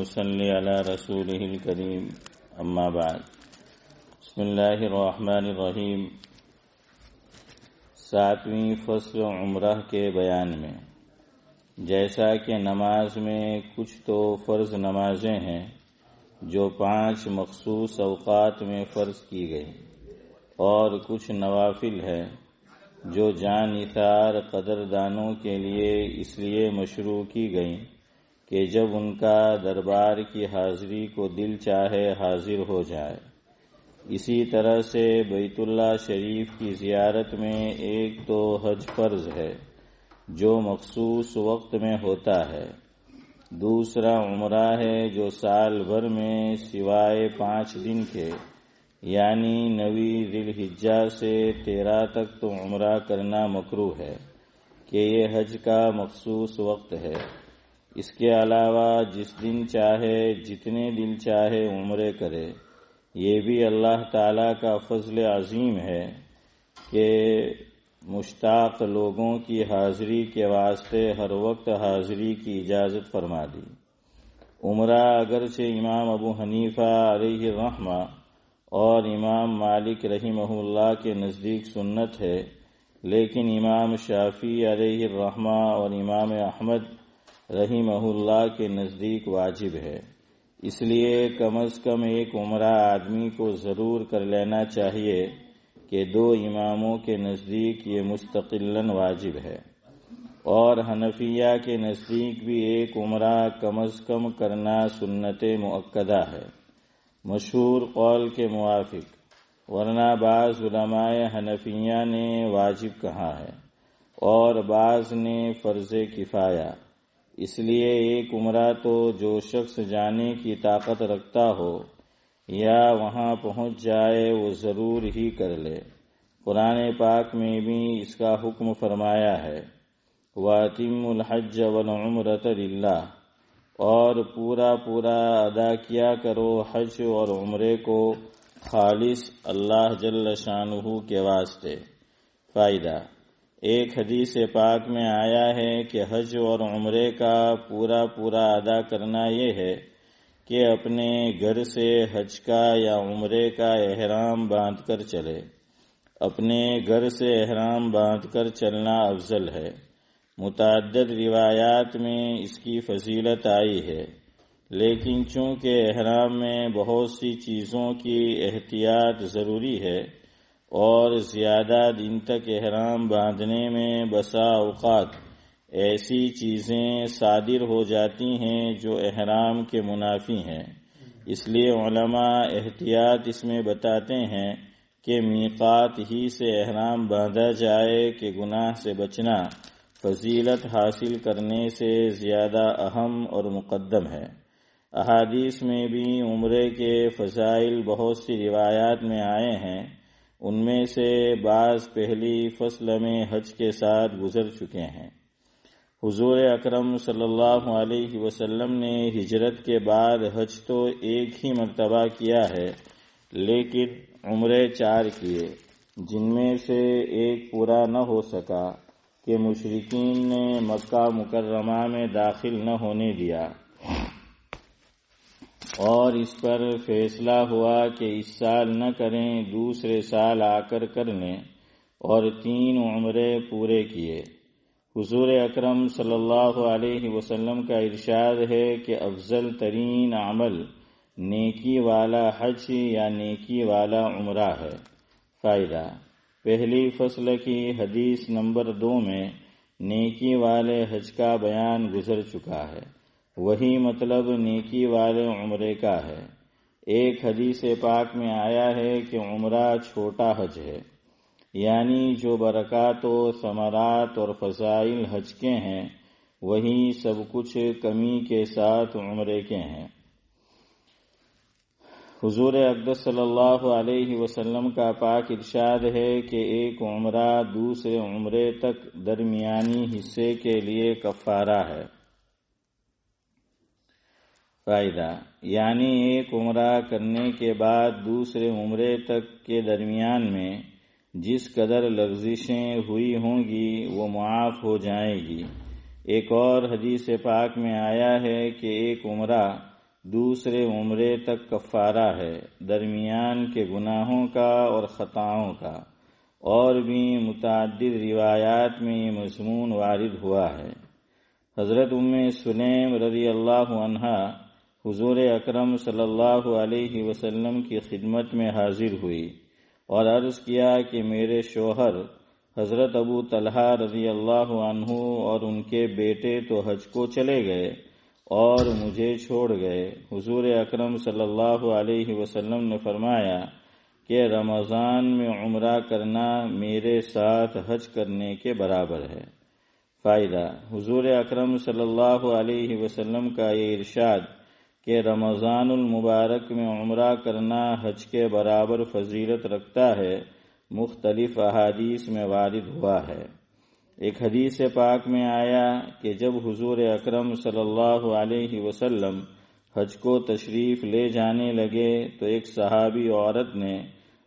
वसल्ली अला रसूलिहिल करीम बिस्मिल्लाहिर रहमानिर रहीम सातवीं फ़सल उम्रह के बयान में जैसा कि नमाज़ में कुछ तो फ़र्ज़ नमाजें हैं जो पाँच मखसूस अवकात में फ़र्ज़ की गई और कुछ नवाफिल है जो जान इतार कदरदानों के लिए इसलिए मशरू की गई कि जब उनका दरबार की हाजिरी को दिल चाहे हाजिर हो जाए। इसी तरह से बैतुल्ला शरीफ की जियारत में एक तो हज फ़र्ज़ है, जो मखसूस वक्त में होता है। दूसरा उम्रा है जो साल भर में सिवाय पाँच दिन के, यानी नवी दिल हिज्जा से तेरह तक तो उम्रा करना मकरू है, कि ये हज का मखसूस वक्त है। इसके अलावा जिस दिन चाहे, जितने दिन चाहे उम्र करे। ये भी अल्लाह ताला का फजल अजीम है कि मुश्ताक लोगों की हाजिरी के वास्ते हर वक्त हाजिरी की इजाज़त फरमा दी। उमरा अगरचे इमाम अबू हनीफा अलैहि रहमा और इमाम मालिक रहीमहुल्लाह के नज़दीक सुन्नत है, लेकिन इमाम शाफी अलैहि रहमा और इमाम अहमद रहीमहुल्लाह के नज़दीक वाजिब है। इसलिए कम अज कम एक उम्र आदमी को ज़रूर कर लेना चाहिए कि दो इमामों के नज़दीक ये मुस्तकिलन वाजिब है। और हनफिया के नज़दीक भी एक उम्र कम अज कम करना सुन्नत मुक्दा है। मशहूर कौल के मुआफिक, वरना बाज हनफिया ने वाजिब कहा है। और बाज ने फ़र्ज़ किफ़ाया। इसलिए एक उम्र तो जो शख्स जाने की ताकत रखता हो, या वहाँ पहुँच जाए वो ज़रूर ही कर ले। पुराने पाक में भी इसका हुक्म फरमाया है, वातिमुल हज वल उम्रत और पूरा पूरा अदा किया करो हज और उम्रे को खालिस अल्लाह जल्ल शानहू के वास्ते। फ़ायदा एक हदीस पाक में आया है कि हज और उम्रे का पूरा पूरा अदा करना ये है कि अपने घर से हज का या उम्रे का एहराम बाँध कर चले। अपने घर से एहराम बाँध कर चलना अफजल है। मुतद रिवायात में इसकी फजीलत आई है। लेकिन चूँकि एहराम में बहुत सी चीज़ों की एहतियात ज़रूरी है और ज़्यादा दिन तक एहराम बांधने में बसा अवकात ऐसी चीज़ें सादिर हो जाती हैं जो एहराम के मुनाफी हैं। इसलिए एहतियात इसमें बताते हैं कि मीकात ही से एहराम बांधा जाए कि गुनाह से बचना फजीलत हासिल करने से ज़्यादा अहम और मुकद्दम है। अहादीस में भी उम्र के फ़जाइल बहुत सी रिवायात में आए हैं उनमें से बाज पहली फ़सल में हज के साथ गुजर चुके हैं। हुजूर अकरम सल्लल्लाहु अलैहि वसल्लम ने हिजरत के बाद हज तो एक ही मरतबा किया है, लेकिन उम्र चार किए, जिनमें से एक पूरा न हो सका कि मुशरकिन ने मक्का मुकर्रमा में दाखिल न होने दिया। और इस पर फैसला हुआ कि इस साल न करें, दूसरे साल आकर कर लें और तीन उम्रे पूरे किए। हुजूर अकरम सल्लल्लाहु वसल्लम का इरशाद है कि अफजल तरीन अमल नेकी वाला हज या नेकी वाला उम्रा है। फ़ायदा, पहली फ़सल की हदीस नंबर दो में नेकी वाले हज का बयान गुजर चुका है। वही मतलब नेकी वाले उम्रे का है। एक हदीस पाक में आया है कि उम्रा छोटा हज है। यानी जो बरकत समरात और फसाइल हज के हैं, वही सब कुछ कमी के साथ उम्रे के हैं। हुजूर अकदस सल्लल्लाहु अलैहि वसल्लम का पाक इरशाद है कि एक उम्रा दूसरे उम्रे तक दरमियानी हिस्से के लिए कफारा है। फ़ायदा। यानी एक उम्र करने के बाद दूसरे उम्रे तक के दरमियान में जिस कदर लफ्जिशें हुई होंगी, वो मुआफ हो जाएगी। एक और हदीस पाक में आया है कि एक उम्र दूसरे उम्रे तक कफारा है, दरमियान के गुनाहों का और ख़ताओं का। और भी मुतद रिवायात में ये मजमून वारद हुआ है। हज़रत उम्म सुलेम रज़ी अल्लाह हुजूर अकरम सल्लल्लाहु अलैहि वसल्लम की खिदमत में हाजिर हुई और अर्ज़ किया कि मेरे शोहर हज़रत अबू तलहा रज़ी अल्लाह अनहु और उनके बेटे तो हज को चले गए और मुझे छोड़ गए। हुजूर अकरम सल्लल्लाहु अलैहि वसल्लम ने फरमाया कि रमज़ान में उम्रा करना मेरे साथ हज करने के बराबर है। फ़ायदा। हुजूर अकरम सल्लल्लाहु अलैहि वसल्लम का ये इरशाद कि रमज़ानुल मुबारक में उम्रा करना हज के बराबर फजीलत रखता है, मुख्तलिफ़ अहादीस में वारिद हुआ है। एक हदीस पाक में आया कि जब हुजूर अकरम सल्लल्लाहु अलैहि वसल्लम हज को तशरीफ़ ले जाने लगे तो एक सहाबी औरत ने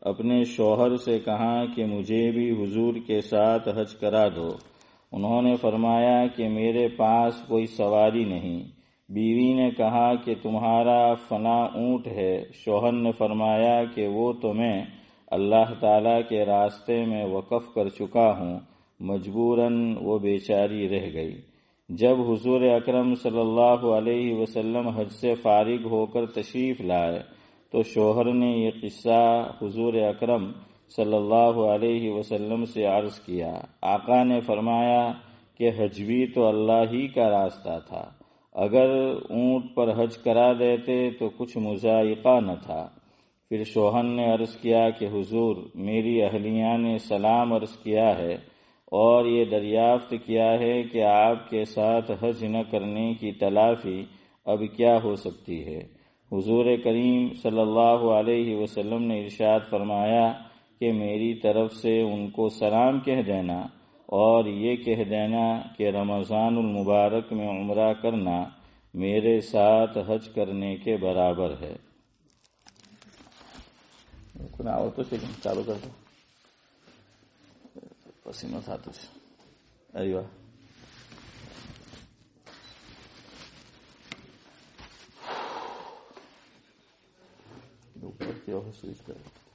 अपने शौहर से कहा कि मुझे भी हुजूर के साथ हज करा दो। उन्होंने फरमाया कि मेरे पास कोई सवारी नहीं। बीवी ने कहा कि तुम्हारा फना ऊँट है। शौहर ने फरमाया कि वो तो मैं अल्लाह ताला के रास्ते में वक़फ कर चुका हूँ। मजबूरन वो बेचारी रह गई। जब हुजूर अकरम सल्लल्लाहु अलैहि वसल्लम हज से फारिग होकर तशरीफ़ लाए तो शोहर ने ये किस्सा हुजूर अकरम सल्लल्लाहु अलैहि वसल्लम से अर्ज़ किया। आका ने फरमाया कि हज भी तो अल्लाह ही का रास्ता था। अगर ऊँट पर हज करा देते तो कुछ मुजायका न था। फिर सोहन ने अर्ज़ किया कि, हुजूर, मेरी अहलिया ने सलाम अर्ज़ किया है और ये दरियाफ्त किया है कि आपके साथ हज न करने की तलाफी अब क्या हो सकती है? हुजूर करीम सल्लल्लाहु अलैहि वसल्लम ने इरशाद फरमाया कि, मेरी तरफ़ से उनको सलाम कह देना। और ये कह देना कि रमज़ान मुबारक में उम्र करना मेरे साथ हज करने के बराबर है। तो चालू कर दो। पसीना था तुझे। अरे वाह। ऊपर की ओर स्विच करो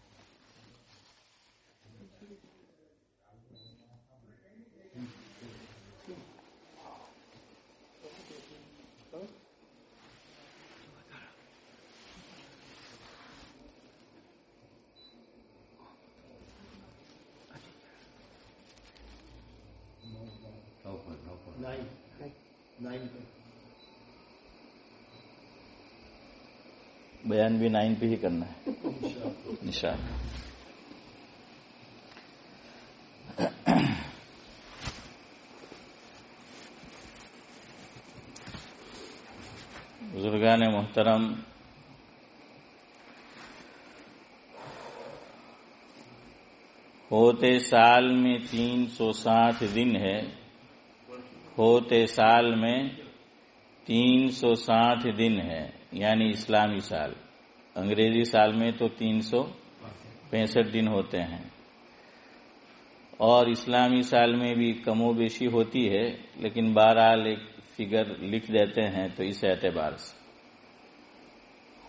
बयान भी नाइन पे ही करना है। निशान। बुजुर्गान मोहतरम, होते साल में तीन सौ साठ दिन है। होते साल में तीन सौ साठ दिन है, यानी इस्लामी साल। अंग्रेज़ी साल में तो तीन सौ पैंसठ दिन होते हैं। और इस्लामी साल में भी कमो बेशी होती है, लेकिन बहरहाल एक फिगर लिख देते हैं तो इस एतबार से।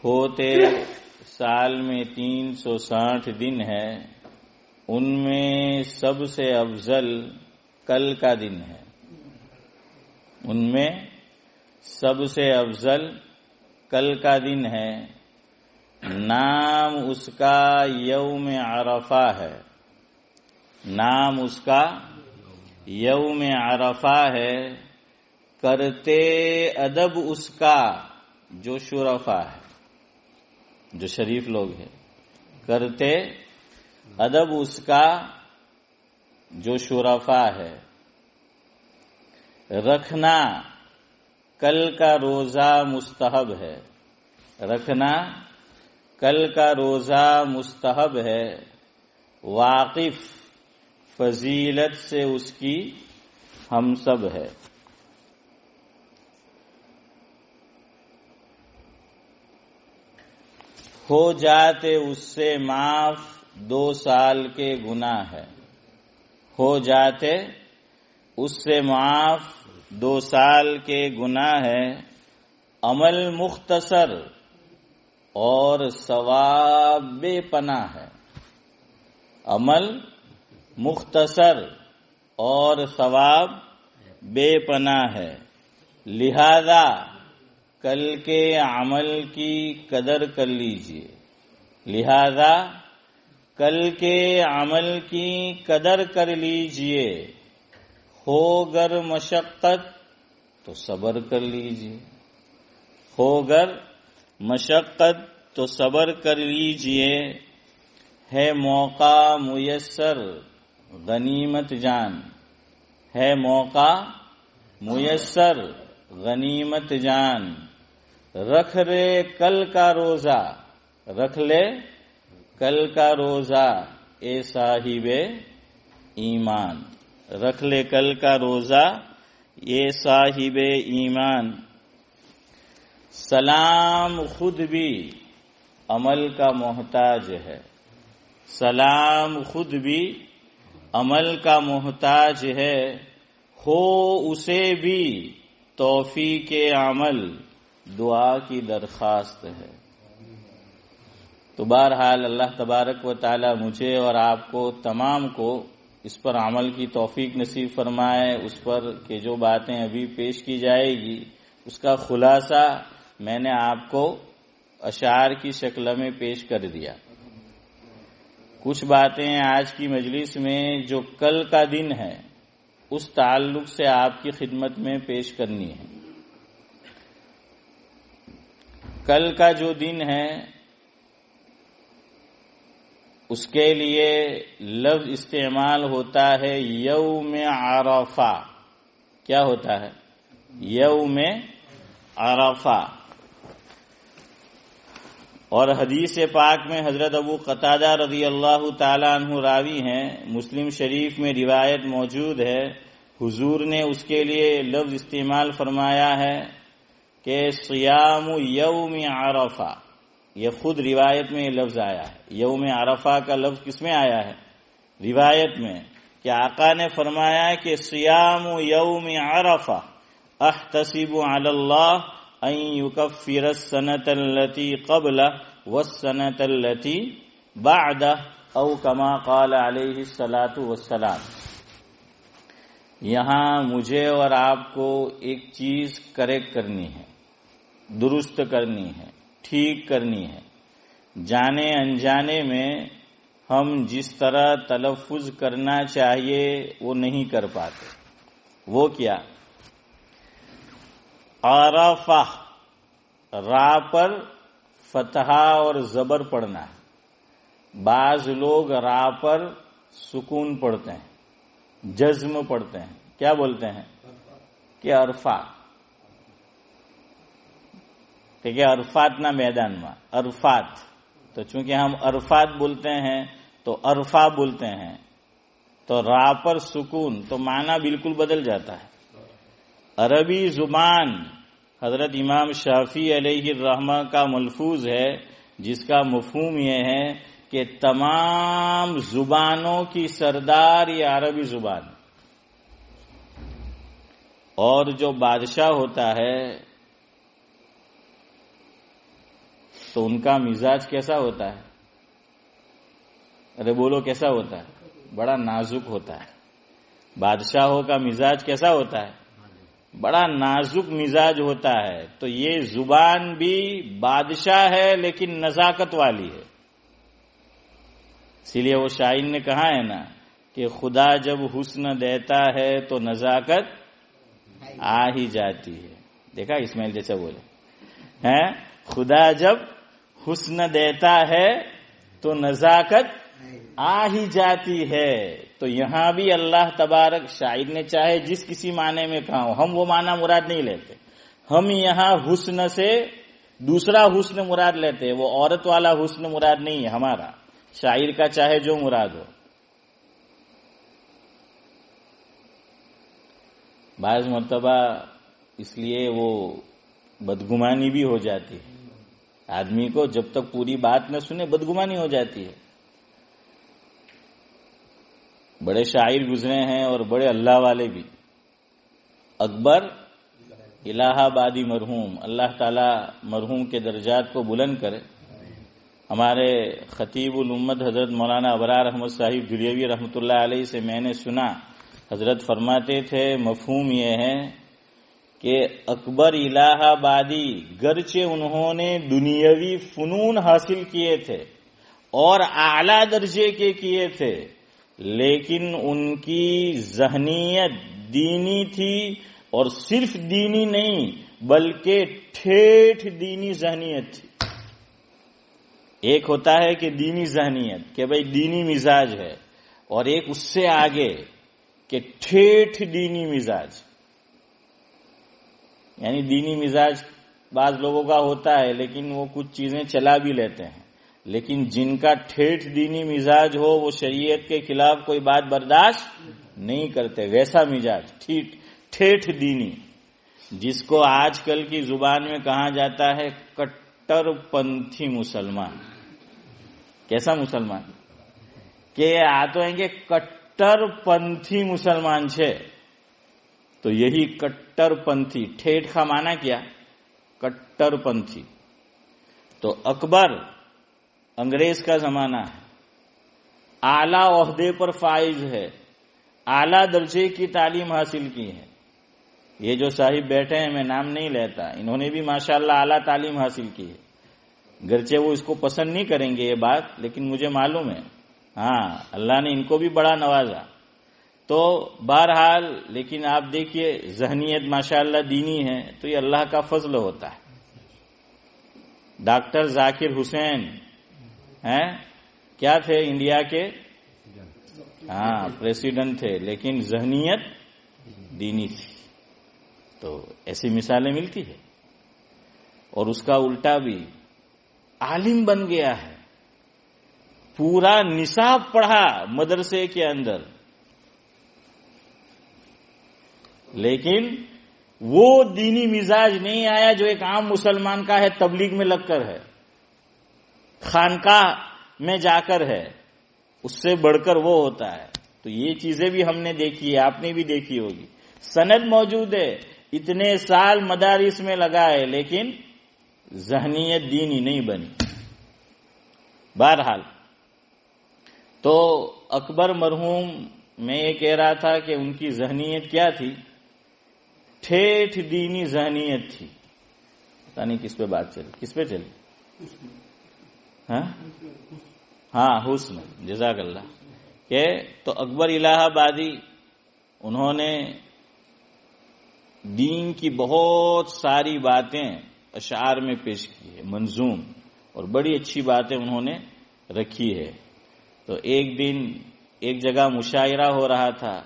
होते साल में तीन सौ साठ दिन है, उनमें सबसे अफजल कल का दिन है। उनमें सबसे अफजल कल का दिन है नाम उसका यौम अरफा है। नाम उसका यौम अरफा है। करते अदब उसका जो शुरफा है, जो शरीफ लोग है। करते अदब उसका जो शुरफा है। रखना कल का रोजा मुस्तहब है। रखना कल का रोजा मुस्तहब है। वाकिफ फजीलत से उसकी हम सब है। हो जाते उससे माफ़ दो साल के गुना है। हो जाते उससे माफ़ दो साल के गुना है। अमल मुख्तसर और सवाब बेपना है। अमल, मुख्तसर और सवाब बेपना है। लिहाजा कल के अमल की कदर कर लीजिए। लिहाजा कल के अमल की कदर कर लीजिए। हो गर मशक्कत तो सबर कर लीजिए। होगर मशक्कत तो सबर कर लीजिए। है मौका मुयसर गनीमत जान। है मौका मुयसर गनीमत जान। रख रे कल का रोजा, रख ले कल का रोजा, ए साहिब ईमान। रख ले कल का रोजा ये साहिब ईमान। सलाम खुद भी अमल का मोहताज है। सलाम खुद भी अमल का मोहताज है। हो उसे भी तोफी के अमल दुआ की दरखास्त है। तो बहरहाल अल्लाह तबारक व ताली मुझे और आपको, तमाम को इस पर अमल की तौफीक नसीब फरमाए। उस पर के जो बातें अभी पेश की जाएगी, उसका खुलासा मैंने आपको अशार की शक्ल में पेश कर दिया। कुछ बातें आज की मजलिस में जो कल का दिन है, उस ताल्लुक से आपकी खिदमत में पेश करनी है। कल का जो दिन है, उसके लिए लफ्ज इस्तेमाल होता है यौम आरफा क्या होता है? यौम आरफा और हदीस पाक में हज़रत अबू कतादा रज़ी अल्लाह तु रावी हैं। मुस्लिम शरीफ में रिवायत मौजूद है। हुजूर ने उसके लिए लफ्ज इस्तेमाल फरमाया है कि सियाम यौम आरफा यह खुद रिवायत में लफ्ज आया है। यौम आरफा का लफ्ज किसमें आया है? रिवायत में कि आका ने फरमाया कि सियाम यौम आरफा अहतसीब अल्लाह युकफ़िर सनतलती कबल व सनतलती बाद औ कमा काल सलातु वसलाम यहाँ मुझे और आपको एक चीज़ करेक्ट करनी है दुरुस्त करनी है ठीक करनी है जाने अनजाने में हम जिस तरह तलफुज करना चाहिए वो नहीं कर पाते वो क्या आराफा, रा पर फतहा और जबर पढ़ना है। बाज लोग रा पर सुकून पढ़ते हैं, जज्म पढ़ते हैं। क्या बोलते हैं? कि अरफा। ठीक है अरफात ना मैदान में? अरफात। तो चूँकि हम अरफात बोलते हैं तो अरफा बोलते हैं। तो रा पर सुकून तो माना बिल्कुल बदल जाता है। अरबी ज़ुबान हज़रत इमाम शाफी रहमा का मलफूज है, जिसका मफहूम यह है कि तमाम जुबानों की सरदार ये अरबी ज़ुबान और जो बादशाह होता है तो उनका मिजाज कैसा होता है? अरे बोलो, कैसा होता है? बड़ा नाजुक होता है। बादशाहों का मिजाज कैसा होता है? बड़ा नाजुक मिजाज होता है। तो ये ज़ुबान भी बादशाह है, लेकिन नजाकत वाली है। इसीलिए वो शाइन ने कहा है ना, कि खुदा जब हुस्न देता है तो नजाकत आ ही जाती है। देखा इसमाइल जैसा बोले। हैं? खुदा जब हुस्न देता है तो नजाकत आ ही जाती है। तो यहाँ भी अल्लाह तबारक शायर ने चाहे जिस किसी माने में कहा हो, हम वो माना मुराद नहीं लेते। हम यहाँ हुस्न से दूसरा हुस्न मुराद लेते हैं, वो औरत वाला हुस्न मुराद नहीं है हमारा। शायर का चाहे जो मुराद हो। बाज मरतबा इसलिए वो बदगुमानी भी हो जाती है। आदमी को जब तक पूरी बात न सुने, बदगुमानी हो जाती है। बड़े शायर गुजरे हैं और बड़े अल्लाह वाले भी। अकबर इलाहाबादी मरहूम, अल्लाह ताला मरहूम के दर्जात को बुलंद करे। हमारे खतीबुल उम्मत हज़रत मौलाना अबरार अहमद साहिब दुरियवी रहमतुल्लाह अलैहि से मैंने सुना। हज़रत फरमाते थे, मफहूम यह है कि अकबर इलाहाबादी गरचे उन्होंने दुनियावी फनून हासिल किए थे और आला दर्जे के किए थे। लेकिन उनकी जहनीयत दीनी थी और सिर्फ़ दीनी नहीं, बल्कि ठेठ दीनी जहनीयत थी। एक होता है कि दीनी जहनीयत, कि भाई दीनी मिजाज है, और एक उससे आगे कि ठेठ दीनी मिजाज। यानी दीनी मिजाज, बाज लोगों का होता है, लेकिन वो कुछ चीज़ें चला भी लेते हैं। लेकिन जिनका ठेठ दीनी मिजाज हो, वो शरीयत के खिलाफ कोई बात बर्दाश्त नहीं करते। वैसा मिजाज, ठीक, ठेठ दीनी, जिसको आजकल की ज़ुबान में कहा जाता है, कट्टरपंथी मुसलमान। कैसा मुसलमान? के आ तो आएँगे कट्टरपंथी मुसलमान छे। तो यही कट्टरपंथी, ठेठ का माना क्या? कट्टरपंथी। तो अकबर अंग्रेज़ का जमाना है। आला ओहदे पर फाइज है। आला दर्जे की तालीम हासिल की है। ये जो साहिब बैठे हैं, मैं नाम नहीं लेता। इन्होंने भी माशाल्लाह आला तालीम हासिल की है। गरचे वो इसको पसंद नहीं करेंगे ये बात, लेकिन मुझे मालूम है। हाँ अल्लाह ने इनको भी बड़ा नवाजा। तो बहरहाल, लेकिन आप देखिए जहनीत माशाल्लाह दीनी है तो ये अल्लाह का फजल होता है। डॉक्टर जाकिर हुसैन हैं? क्या थे इंडिया के? हाँ प्रेसिडेंट थे, लेकिन जहनीत दीनी थी। तो ऐसी मिसालें मिलती है। और उसका उल्टा भी आलिम बन गया है। पूरा निसाब पढ़ा मदरसे के अंदर। लेकिन वो दीनी मिजाज नहीं आया जो एक आम मुसलमान का है, तबलीग में लगकर है। खानकाह में जाकर है, उससे बढ़कर वो होता है। तो ये चीज़ें भी हमने देखी है, आपने भी देखी होगी। सनद मौजूद है, इतने साल मदारिस में लगा है, लेकिन जहनीत दीनी नहीं बनी। बहरहाल तो अकबर मरहूम मैं ये कह रहा था कि उनकी जहनीत क्या थी? ठेठ दीनी जहनीत थी। पता नहीं किस पे बात चली, किस पे चली? हाँ? हाँ हुस्न जजाकल्ला के तो अकबर इलाहाबादी, उन्होंने दीन की बहुत सारी बातें अशार में पेश की है, मंजूम, और बड़ी अच्छी बातें उन्होंने रखी है। तो एक दिन एक जगह मुशायरा हो रहा था,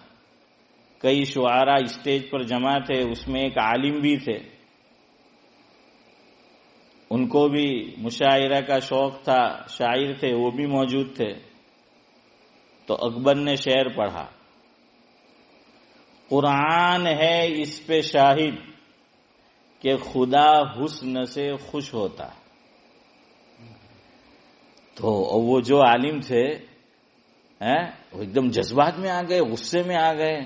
कई शुआरा स्टेज पर जमा थे, उसमें एक आलिम भी थे। उनको भी मुशायरा का शौक था, शायर थे, वो भी मौजूद थे। तो अकबर ने शेर पढ़ा, कुरान है इस पे शाहिद कि खुदा हुस्न से खुश होता तो वो जो आलिम थे, हैं, वो एकदम जज्बात में आ गए, गुस्से में आ गए।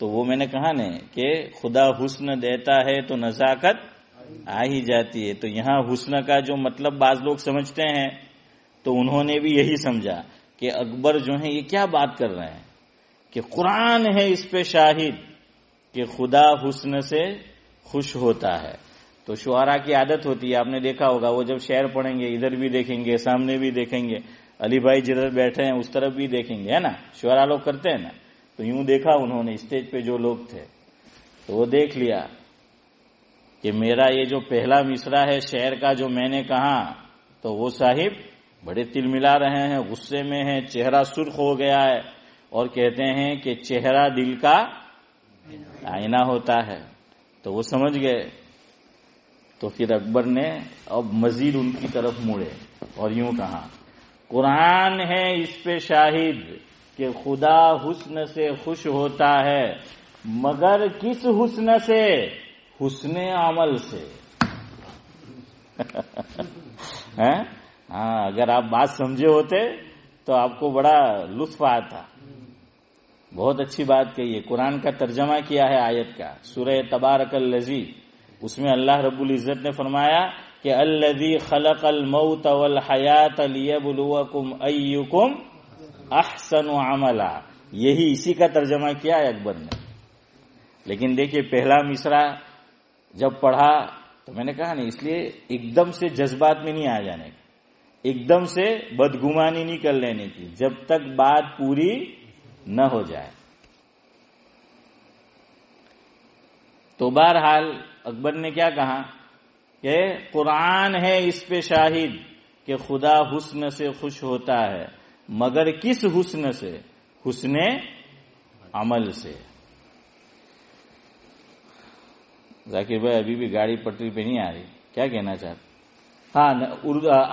तो वो मैंने कहा ने कि खुदा हुस्न देता है तो नजाकत आ ही जाती है। तो यहाँ हुस्न का जो मतलब बाज लोग समझते हैं तो उन्होंने भी यही समझा कि अकबर जो है, ये क्या बात कर रहे हैं? कि कुरान है इस पे शाहिद कि खुदा हुस्न से खुश होता है। तो शुआरा की आदत होती है, आपने देखा होगा, वो जब शेर पढ़ेंगे, इधर भी देखेंगे, सामने भी देखेंगे, अली भाई जिधर बैठे हैं, उस तरफ़ भी देखेंगे, है ना? शुआरा लोग करते हैं ना? तो यूँ देखा उन्होंने, स्टेज पे जो लोग थे तो वो देख लिया। कि मेरा ये जो पहला मिसरा है, शहर का जो मैंने कहा तो वो साहिब बड़े तिल मिला रहे हैं, गुस्से में है, चेहरा सुर्ख हो गया है और कहते हैं कि चेहरा दिल का आईना होता है। तो वो समझ गए। तो फिर अकबर ने अब मजीद उनकी तरफ़ मुड़े और यूँ कहा, कुरान है इस पे शाहिद कि खुदा हुस्न से खुश होता है, मगर किस हुस्न से? हुस्न अमल से। हैं? हाँ अगर आप बात समझे होते तो आपको बड़ा लुत्फ आता। बहुत अच्छी बात कही है। कुरान का तर्जमा किया है आयत का। सूर्य तबारक लजी उसमें अल्लाह रब्बुल इज़्ज़त ने फरमाया कि अल्लजी खलकल मौत वल हयात लियबलुवकुम अय्युकुम अहसनु अमला। यही इसी का तर्जमा किया है अकबर ने। लेकिन देखिए, पहला मिसरा जब पढ़ा तो मैंने कहा, नहीं, इसलिए एकदम से जज्बात में नहीं आ जाने एकदम से बदगुमानी नहीं कर लेने की, जब तक बात पूरी न हो जाए। तो बहरहाल अकबर ने क्या कहा कि, कुरान है इस पे शाहिद कि खुदा हुस्न से खुश होता है, मगर किस हुस्न से? हुस्न अमल से। जाकिर भाई, अभी भी गाड़ी पटरी पे नहीं आ रही। क्या कहना चाहते? हाँ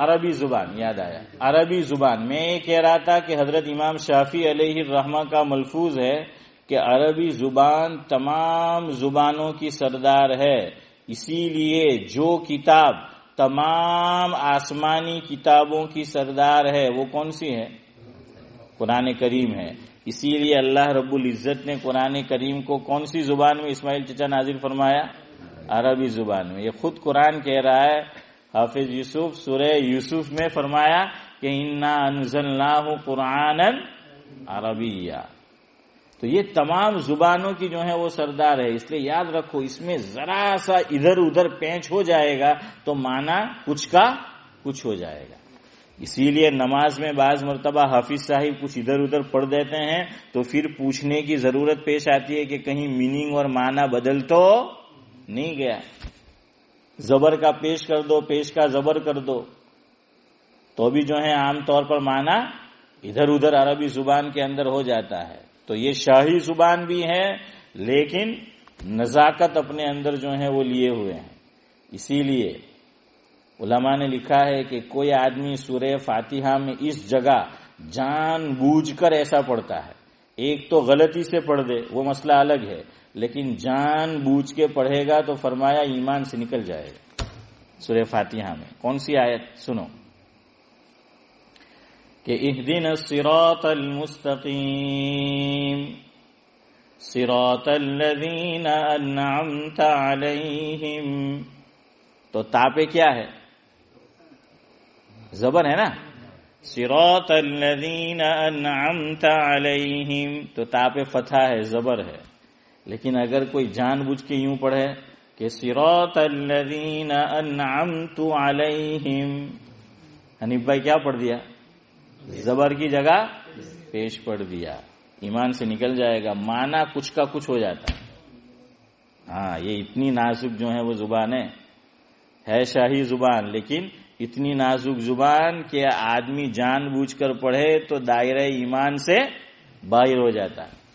अरबी ज़ुबान, याद आया। अरबी ज़ुबान। मैं ये कह रहा था कि हज़रत इमाम शाफी रहमा का मलफूज है कि अरबी ज़ुबान तमाम जुबानों की सरदार है। इसीलिए जो किताब तमाम आसमानी किताबों की सरदार है, वो कौन सी है? कुरान करीम है। इसीलिए अल्लाह रब्बुल इज़्ज़त ने कुरान करीम को कौन सी ज़ुबान में इस्माइल चचा नाजिर फरमाया? अरबी ज़ुबान में। ये खुद कुरान कह रहा है, हाफिज यूसुफ, सुरह यूसुफ में फरमाया कि इन्ना अनजल्लाहु कुरान अरबिया। तो ये तमाम जुबानों की जो है वो सरदार है, इसलिए याद रखो, इसमें जरा सा इधर उधर पेंच हो जाएगा तो माना कुछ का कुछ हो जाएगा। इसीलिए नमाज़ में बाज मरतबा हाफिज साहिब कुछ इधर उधर पढ़ देते हैं तो फिर पूछने की ज़रूरत पेश आती है कि कहीं मीनिंग और माना बदल तो नहीं गया। जबर का पेश कर दो, पेश का जबर कर दो। तो भी जो है आमतौर पर माना इधर उधर अरबी ज़ुबान के अंदर हो जाता है। तो ये शाही ज़ुबान भी है, लेकिन नजाकत अपने अंदर जो है वो लिए हुए हैं। इसीलिए उलमा ने लिखा है कि कोई आदमी सूर्य फातिहा में इस जगह जान बूझकर ऐसा पढ़ता है। एक तो गलती से पढ़ दे, वो मसला अलग है। लेकिन जान बूझ के पढ़ेगा तो फरमाया ईमान से निकल जाएगा सुरह फातिहा में। कौन सी आयत? सुनो। कि इह दिन सिरातल मुस्तकीम। सिरातल्लज़ीन अन्अमत अलैहिम। तो तापे क्या है? जबर है ना? सिरातल्लज़ीन अलैहिम। तो तापे फथा है, जबर है। लेकिन अगर कोई जानबूझ के यूँ पढ़े कि सिरातल्लज़ीन अन्अमतु अलैहिम। हनीफ भाई क्या पढ़ दिया? जबर की जगह पेश पढ़ दिया। ईमान से निकल जाएगा, माना कुछ का कुछ हो जाता है। हाँ ये इतनी नाजुक जो है वो ज़ुबान है। है शाही ज़ुबान, लेकिन इतनी नाजुक ज़ुबान कि आदमी जानबूझकर पढ़े तो दायरे ईमान से बाहर हो जाता है।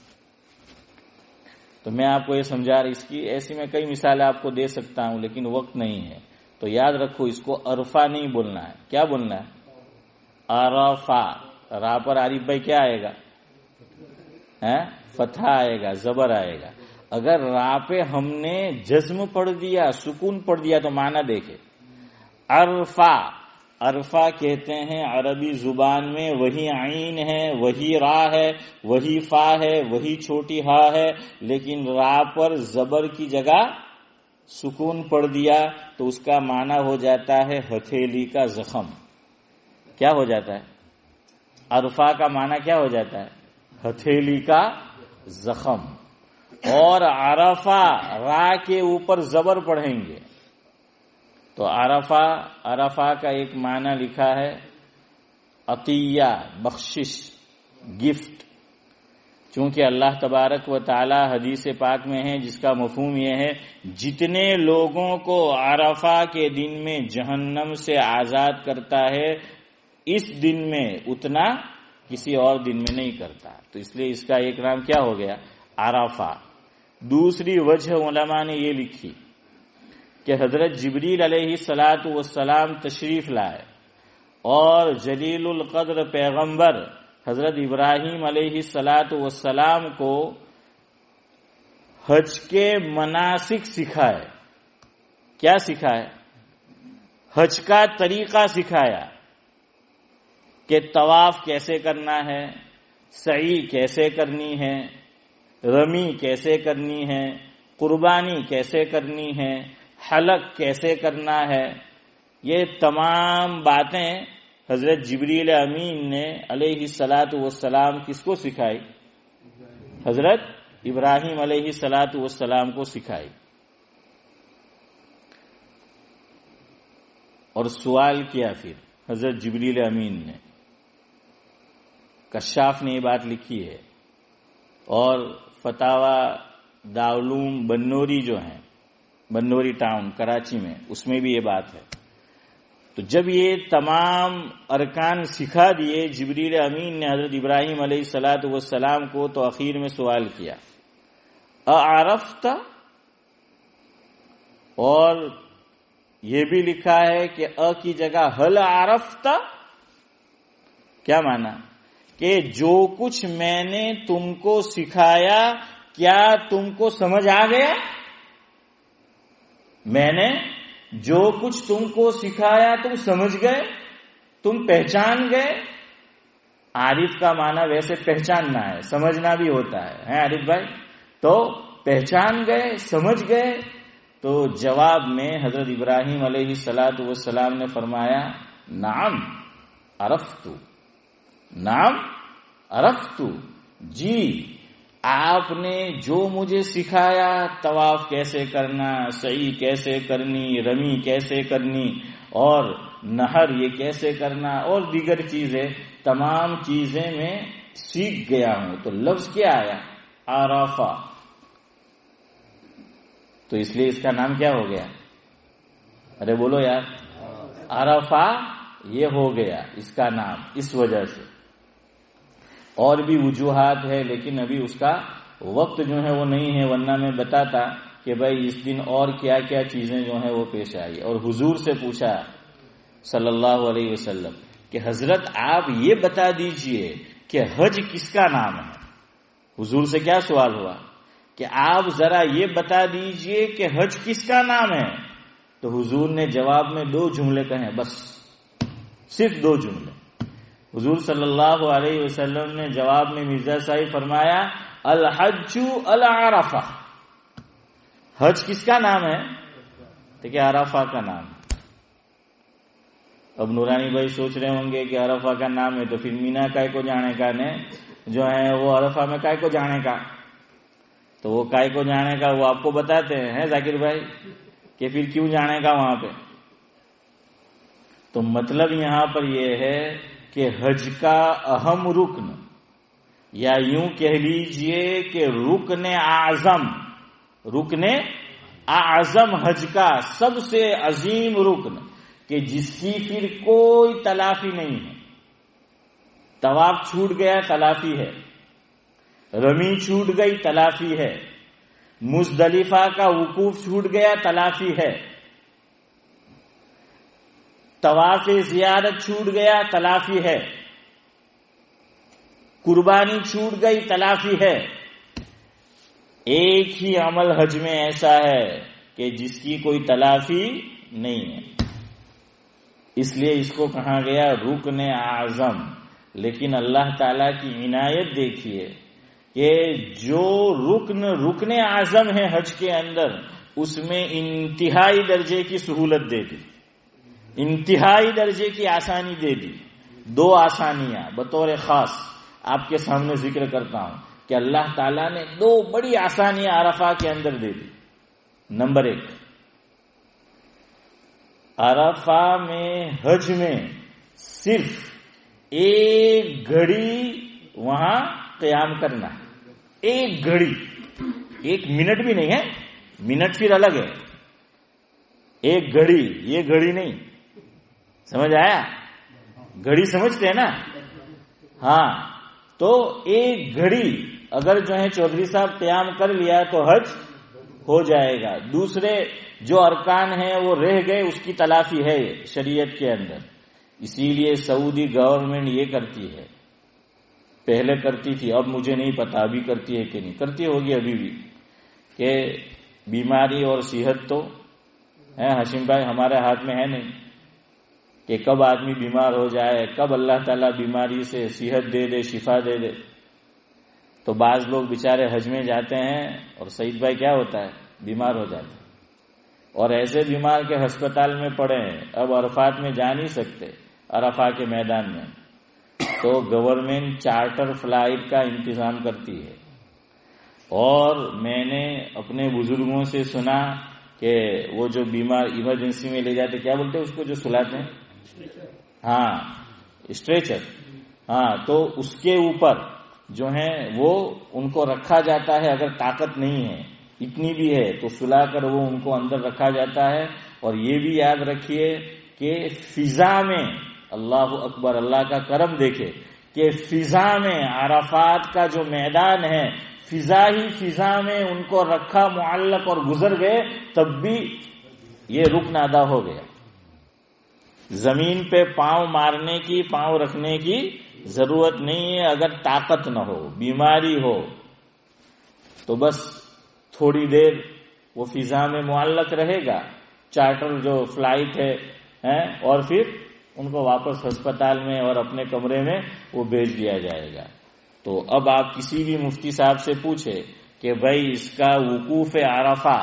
तो मैं आपको ये समझा रहा इसकी ऐसी मैं कई मिसालें आपको दे सकता हूँ, लेकिन वक्त नहीं है। तो याद रखो, इसको अरफा नहीं बोलना है। क्या बोलना है? अरफा। रा पर आरिफ भाई क्या आएगा? है? फथा आएगा, जबर आएगा। अगर रा पे हमने जज्म पढ़ दिया, सुकून पढ़ दिया तो माना देखे। अरफा। अरफा कहते हैं अरबी ज़ुबान में, वही आइन है, वही रा है, वही फा है, वही छोटी हा है, लेकिन रा पर जबर की जगह सुकून पड़ दिया तो उसका माना हो जाता है हथेली का जख्म। क्या हो जाता है? अरफा का माना क्या हो जाता है? हथेली का जख्म। और अरफा रा के ऊपर जबर पढ़ेंगे। तो अरफा अरफा का एक माना लिखा है, अतिया, बख्शिश, गिफ्ट। चूँकि अल्लाह तबारक व ताला हदीस पाक में है, जिसका मफहम यह है, जितने लोगों को अरफा के दिन में जहन्नम से आज़ाद करता है, इस दिन में उतना किसी और दिन में नहीं करता। तो इसलिए इसका एक नाम क्या हो गया? अरफा। दूसरी वजह उलमा ने ये लिखी कि हज़रत जबरील सलात वसलाम तशरीफ़ लाए। और जलील कद्र पैगंबर हज़रत इब्राहिम सलात वसलाम को हज के मनासिक सिखाए। क्या सिखाए? हज का तरीका सिखाया कि तवाफ कैसे करना है सही कैसे करनी है, रमी कैसे करनी है, कुर्बानी कैसे करनी है हलक कैसे करना है? ये तमाम बातें हज़रत जिबरील अमीन ने अलैहि सलात वसलाम किसको सिखाई? हज़रत इब्राहिम अलैहि सलात वसलाम को सिखाई। और सवाल किया फिर हज़रत जिबरील अमीन ने। कशाफ ने ये बात लिखी है। और फतावा दावलूम बन्नोरी जो है बन्नोरी टाउन, कराची में, उसमें भी ये बात है। तो जब ये तमाम अरकान सिखा दिए, जबरील अमीन ने हज़रत इब्राहिम सलात सलाम को तो आखिर में सवाल किया अरफ्ता और ये भी लिखा है कि अ की जगह, हल आरफ्ता? क्या माना? कि जो कुछ मैंने तुमको सिखाया, क्या तुमको समझ आ गया? मैंने जो कुछ तुमको सिखाया, तुम समझ गए, तुम पहचान गए। आरिफ का माना वैसे पहचानना है, समझना भी होता है। है आरिफ भाई? तो पहचान गए, समझ गए तो जवाब में हज़रत इब्राहिम अलैहि सलात सलाम ने फरमाया, नाम अरफ तू नाम अरफ तू जी। आपने जो मुझे सिखाया तवाफ कैसे करना, सही कैसे करनी, रमी कैसे करनी, और नहर ये कैसे करना, और दीगर चीज़ें, तमाम चीज़ें मैं सीख गया हूँ। तो लफ्ज क्या आया? आराफा। तो इसलिए इसका नाम क्या हो गया? अरे बोलो यार। आराफा ये हो गया इसका नाम, इस वजह से। और भी वजूहत है, लेकिन अभी उसका वक्त जो है वो नहीं है। वरना मैं बताता कि भाई इस दिन और क्या क्या चीज़ें जो है वो पेश आई। और हुजूर से पूछा सल्लल्लाहु अलैहि वसल्लम कि, हज़रत, आप ये बता दीजिए कि हज किसका नाम है? हुजूर से क्या सवाल हुआ? कि, आप जरा ये बता दीजिए कि हज किसका नाम है? तो हुजूर ने जवाब में दो जुमले कहे, बस सिर्फ़ दो जुमले। हुजूर सल्लल्लाहु अलैहि वसल्लम ने जवाब में मिर्ज़ा साहिब फरमाया, अल हजू अल आरफा। हज किसका नाम है? देखिए, आराफा का नाम। अब नूरानी भाई सोच रहे होंगे कि अरफा का नाम है तो फिर मीना काय को जाने का ने? जो है, वो अरफा में काय को जाने का? तो वो काय को जाने का, वो आपको बताते हैं, है जाकिर भाई? कि फिर क्यों जाने का वहाँ पे? तो मतलब यहाँ पर यह है कि हज का अहम रुकन, या यूँ कह लीजिए कि रुकन आज़म, रुकने आज़म हज का सबसे अजीम रुकन, कि जिसकी फिर कोई तलाफी नहीं है। तवाफ छूट गया, तलाफी है। रमी छूट गई, तलाफी है। मुजदलिफा का वकूफ छूट गया, तलाफी है। तवाफ जियारत छूट गया तलाफी है। कुर्बानी छूट गई तलाफी है। एक ही अमल हज में ऐसा है कि जिसकी कोई तलाफी नहीं है। इसलिए इसको कहा गया रुकन आज़म। लेकिन अल्लाह ताला की इनायत देखिए कि जो रुकन, रुकने आज़म है हज के अंदर, उसमें इंतहाई दर्जे की सहूलत दे दी। इंतहाई दर्जे की आसानी दे दी। दो आसानियाँ, बतौर खास, आपके सामने ज़िक्र करता हूँ कि अल्लाह ताला ने दो बड़ी आसानियाँ अरफा के अंदर दे दी। नंबर एक अरफा में, हज में सिर्फ़ एक घड़ी वहाँ क्याम करना एक घड़ी, एक मिनट भी नहीं है, मिनट फिर अलग है। एक घड़ी, ये घड़ी नहीं समझ आया? घड़ी समझते हैं ना? हाँ तो एक घड़ी अगर जो है चौधरी साहब क्याम कर लिया तो हज हो जाएगा। दूसरे जो अरकान है, वो रह गए, उसकी तलाफी है शरीयत के अंदर। इसीलिए सऊदी गवर्नमेंट ये करती है। पहले करती थी, अब मुझे नहीं पता, अभी करती है कि नहीं? करती होगी अभी भी। कि बीमारी और सेहत तो है हसीम भाई, हमारे हाथ में है नहीं। कि कब आदमी बीमार हो जाए, कब अल्लाह ताला बीमारी से सेहत दे दे, शिफा दे दे। तो बाज लोग बेचारे हज में जाते हैं और सईद भाई क्या होता है? बीमार हो जाते हैं। और ऐसे बीमार के अस्पताल में पड़े हैं, अब अरफात में जा नहीं सकते, अरफा के मैदान में। तो गवर्नमेंट चार्टर फ़्लाइट का इंतज़ाम करती है। और मैंने अपने बुज़ुर्गों से सुना कि वो जो बीमार इमरजेंसी में ले जाते, क्या बोलते हैं उसको जो सुलाते हैं? हाँ स्ट्रेचर हाँ तो उसके ऊपर जो है, वो उनको रखा जाता है, अगर ताकत नहीं है, इतनी भी है तो सुलाकर वो उनको अंदर रखा जाता है। और ये भी याद रखिए कि फिजा में, अल्लाह अकबर, अल्लाह का करम देखे, कि फिजा में, आराफात का जो मैदान है, फिजा ही फिजा में उनको रखा, मुअल्लक और गुजर गए, तब भी ये रुकन अदा हो गया। ज़मीन पे पाँव मारने की पाँव रखने की ज़रूरत नहीं है अगर ताकत न हो बीमारी हो तो बस थोड़ी देर वो फिजा में मुअल्लक रहेगा चार्टर जो फ़्लाइट है, है और फिर उनको वापस अस्पताल में और अपने कमरे में वो भेज दिया जाएगा। तो अब आप किसी भी मुफ्ती साहब से पूछे कि भाई इसका वकूफ आरफा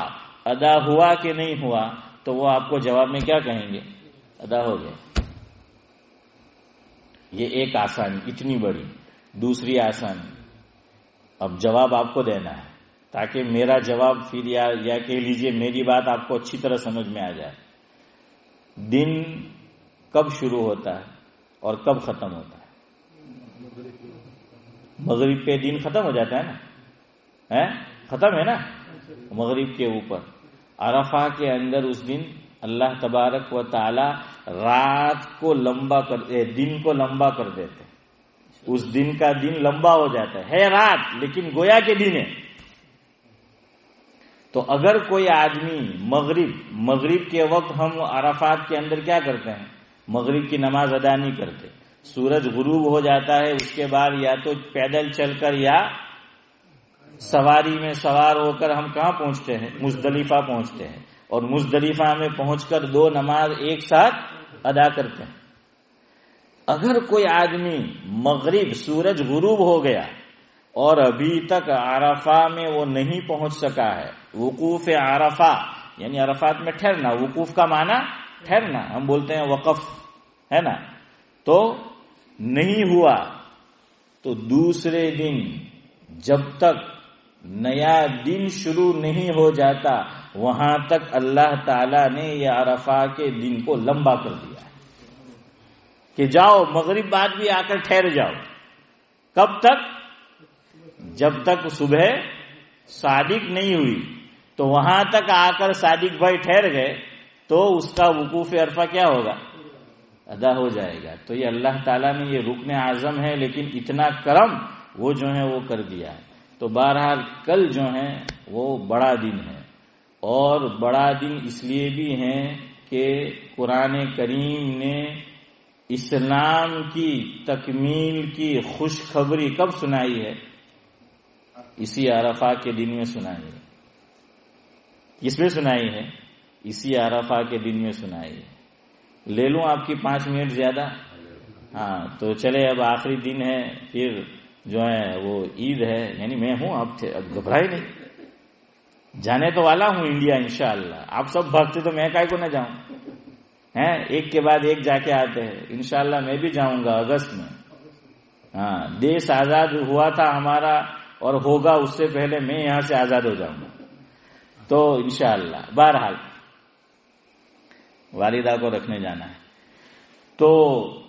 अदा हुआ कि नहीं हुआ तो वो आपको जवाब में क्या कहेंगे? अदा हो गया। ये एक आसानी इतनी बड़ी। दूसरी आसानी। अब जवाब आपको देना है ताकि मेरा जवाब फिर या, या कह लीजिए मेरी बात आपको अच्छी तरह समझ में आ जाए। दिन कब शुरू होता है और कब खत्म होता है? मगरिब के दिन खत्म हो जाता है ना? है? खत्म है ना? मगरिब के ऊपर। अरफा के अंदर उस दिन अल्लाह तबारक व ताला रात को लंबा कर दिन को लंबा कर देते। उस दिन का दिन लंबा हो जाता है, रात लेकिन गोया के दिन है। तो अगर कोई आदमी मगरिब मगरिब के वक्त हम अराफात के अंदर क्या करते हैं? मगरिब की नमाज़ अदा नहीं करते। सूरज गुरूब हो जाता है उसके बाद या तो पैदल चलकर या सवारी में सवार होकर हम कहा पहुँचते हैं? मुजदलीफा पहुँचते हैं। और मुजदलीफा में पहुंचकर दो नमाज़ एक साथ अदा करते हैं। अगर कोई आदमी मगरिब, सूरज गुरूब हो गया और अभी तक आरफा में वो नहीं पहुँच सका है, वकूफ आरफा, यानी अरफात में ठहरना, वकूफ का माना ठहरना, हम बोलते हैं वकफ, है ना? तो नहीं हुआ तो दूसरे दिन जब तक नया दिन शुरू नहीं हो जाता, वहाँ तक अल्लाह ताला ने यह अरफा के दिन को लंबा कर दिया कि जाओ, मगरिब बाद भी आकर ठहर जाओ। कब तक? जब तक सुबह सादिक नहीं हुई तो वहाँ तक आकर सादिक भाई ठहर गए तो उसका वकूफ अरफा क्या होगा? अदा हो जाएगा। तो ये अल्लाह ताला ने ये रुकने आज़म है, लेकिन इतना करम वो जो है वो कर दिया है। तो बहरहाल कल जो है, वो बड़ा दिन है। और बड़ा दिन इसलिए भी है कि कुरान करीम ने इस्लाम की तकमील की खुशखबरी कब सुनाई है? इसी अरफा के दिन में सुनाई है। किसमें सुनाई है? इसी अरफा के दिन में सुनाई है। ले लू आपकी पाँच मिनट ज़्यादा? हाँ तो चले, अब आखिरी दिन है, फिर जो है, वो ईद है, यानी मैं हूँ अब घबराए नहीं। जाने तो वाला हूँ इंडिया इंशाला आप सब भक्त तो मैं काय को ना जाऊँ? हैं? एक के बाद एक जाके आते हैं। इंशाला मैं भी जाऊँगा अगस्त में। हाँ देश आज़ाद हुआ था हमारा, और होगा उससे पहले मैं यहाँ से आज़ाद हो जाऊँगा। तो इंशाला बहरहाल, वालिदा को रखने जाना है। तो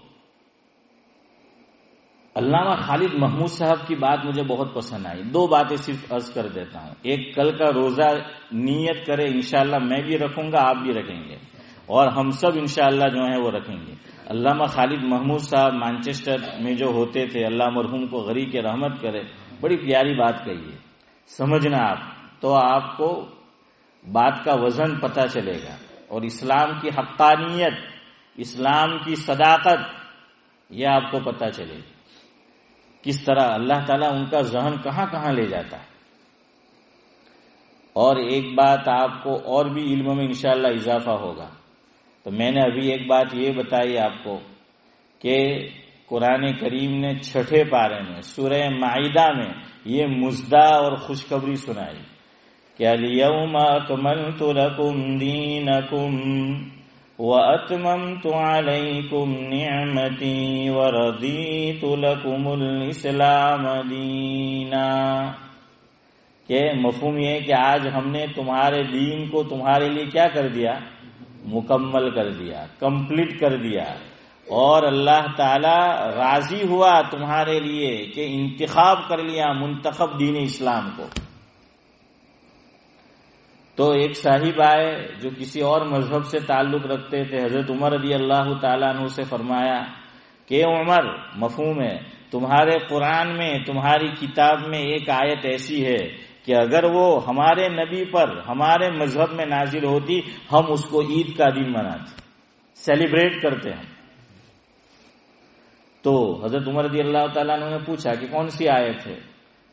अल्लामा खालिद महमूद साहब की बात मुझे बहुत पसंद आई। दो बातें सिर्फ़ अर्ज़ कर देता हूँ। एक, कल का रोजा नियत करे इनशाला मैं भी रखूँगा, आप भी रखेंगे। और हम सब इंशाला जो है वो रखेंगे। अल्लामा खालिद महमूद साहब मैनचेस्टर में जो होते थे, अल्लाह मरहूम को गरी के रहमत करे, बड़ी प्यारी बात कही है। समझना आप तो आपको बात का वज़न पता चलेगा। और इस्लाम की हक्कानियत, इस्लाम की सदाकत, यह आपको पता चलेगी। किस तरह अल्लाह ताला उनका जहन कहाँ कहाँ ले जाता है। और एक बात आपको और भी इल्म में इंशाला इजाफा होगा। तो मैंने अभी एक बात ये बताई आपको कि कुरान करीम ने छठे पारे में, सूरह माइदा में ये मुजदा और खुशखबरी सुनाई। कि अलियम अकमलतु लकुम दीनकुम। व अतममतु अलैकुम निअमती व रदीतु लकुमुल इस्लाम के मफहूम ये कि आज हमने तुम्हारे दीन को तुम्हारे लिए क्या कर दिया मुकम्मल कर दिया कंप्लीट कर दिया और अल्लाह ताला राज़ी हुआ तुम्हारे लिए कि इंतखाब कर लिया मुंतखब दीन इस्लाम को तो एक साहिब आए जो किसी और मज़हब से ताल्लुक रखते थे, हज़रत उमर अली अल्लाह तु से फरमाया, कि उमर, मफहूम है, तुम्हारे कुरान में, तुम्हारी किताब में एक आयत ऐसी है कि अगर वो हमारे नबी पर, हमारे मज़हब में नाजिल होती, हम उसको ईद का दिन मनाते, सेलिब्रेट करते हैं तो हज़रत उमर रदी अल्लाह तला ने पूछा कि कौन सी आयत है?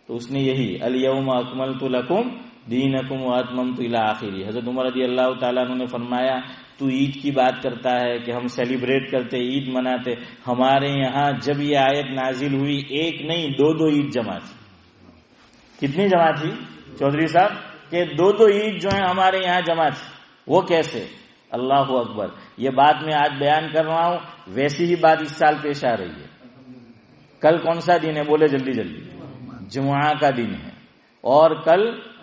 तो उसने यही, अलियम अकमल तो लकुम दीन अकुम आत्मम तो इला आखिरी। हज़रत उमर रदी अल्लाह तला ने फरमाया, तू ईद की बात करता है कि हम सेलिब्रेट करते, ईद मनाते। हमारे यहाँ जब ये आयत नाजिल हुई, एक नहीं दो दो ईद जमा थी। कितनी जमा थी? चौधरी साहब, के दो दो ईद जो है हमारे यहाँ जमा थी। वो कैसे? अल्लाह अकबर। ये बात मैं आज बयान कर रहा हूँ, वैसी ही बात इस साल पेश आ रही है। कल कौन सा दिन है? बोले जल्दी जल्दी जुमा का दिन है। और कल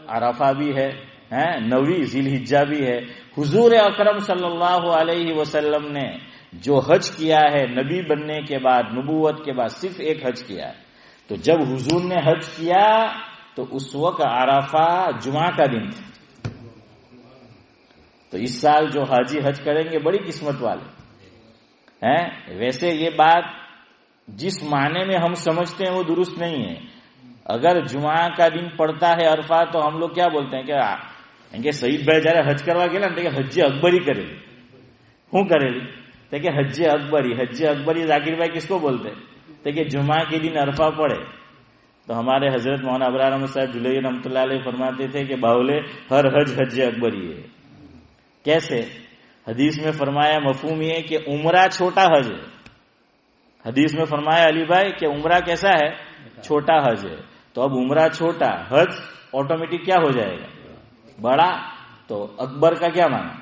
अरफा भी है, हैं? नवी जिल हिज्जा भी है। हुजूर अकरम सल्लल्लाहु अलैहि वसल्लम ने जो हज किया है, नबी बनने के बाद, नबूवत के बाद, सिर्फ़ एक हज किया है। तो जब हुजूर ने हज किया तो उस वक्त अराफा जुमा का दिन था। तो इस साल जो हाजी हज करेंगे, बड़ी किस्मत वाले। हैं? वैसे ये बात जिस माने में हम समझते हैं, वो दुरुस्त नहीं है। अगर जुमा का दिन पड़ता है अरफा तो हम लोग क्या बोलते हैं क्या કે શહીદ ભાઈ જયારે હજ કરવા ગયેલા ને હજ્જે અકબરી કરેલી શું કરેલી तो कि हज्जे अकबरी हज्जे अकबरी जाकिर भाई किसको बोलते तो कि जुमा के दिन अरफा पड़े तो हमारे हजरत मोहन अबरार साहब जुलई रमतुल्ला फरमाते थे कि बाहुले हर हज हज्जे अकबरी है कैसे हदीस में फरमाया मफहूम ये कि उमरा छोटा हज है हदीस में फरमाया अली भाई कि उमरा कैसा है छोटा हज है तो अब उमरा छोटा, हज ऑटोमेटिक क्या हो जाएगा? बड़ा तो अकबर का क्या माना?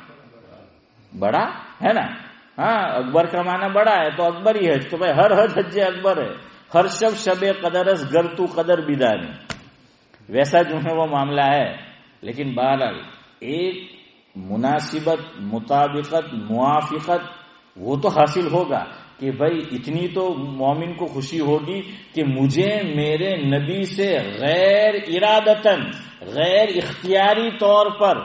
बड़ा, है ना? हाँ अकबर का माना बड़ा है तो अकबर ही हज। तो भाई हर हज हज अकबर है। हर शब शबे कदरस गर तू कदर बिदानी। वैसा जो है वो मामला है। लेकिन बहरहाल, एक मुनासिबत, मुताबिकत, मुआफिकत, वो तो हासिल होगा। कि भाई इतनी तो मोमिन को खुशी होगी कि मुझे मेरे नबी से गैर इरादतन, गैर इख्तियारी तौर पर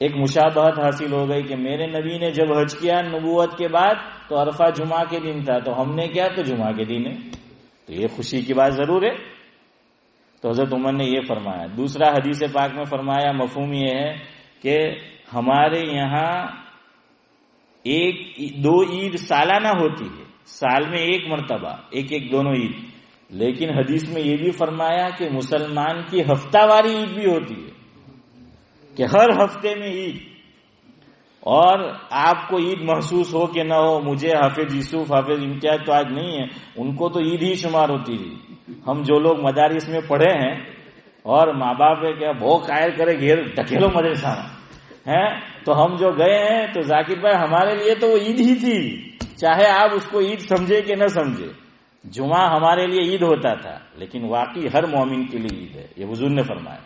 एक मुशाबहत हासिल हो गई कि मेरे नबी ने जब हज किया नबूवत के बाद तो अरफा जुमा के दिन था तो हमने क्या तो जुमा के दिन है। तो ये खुशी की बात ज़रूर है। तो हज़रत उमर ने यह फरमाया। दूसरा हदीस पाक में फरमाया, मफहूम यह है कि हमारे यहाँ एक दो ईद सालाना होती है। साल में एक मरतबा, एक एक दोनों ईद। लेकिन हदीस में यह भी फरमाया कि मुसलमान की हफ्तावारी ईद भी होती है, कि हर हफ़्ते में ईद। और आपको ईद महसूस हो कि ना हो, मुझे हाफिज यूसुफ, हाफिज इम्तियाज़ तो आज नहीं है। उनको तो ईद ही शुमार होती थी। हम जो लोग मदारिस में पढ़े हैं, और माँ बाप क्या, भो कायर करे घेर, ढकेलो मदरसा। है? तो हम जो गए हैं तो जाकिर भाई, हमारे लिए तो वो ईद ही थी। चाहे आप उसको ईद समझे कि न समझे जुमा हमारे लिए ईद होता था, लेकिन वाकई हर मोमिन के लिए ईद है, ये हुजूर ने फरमाया।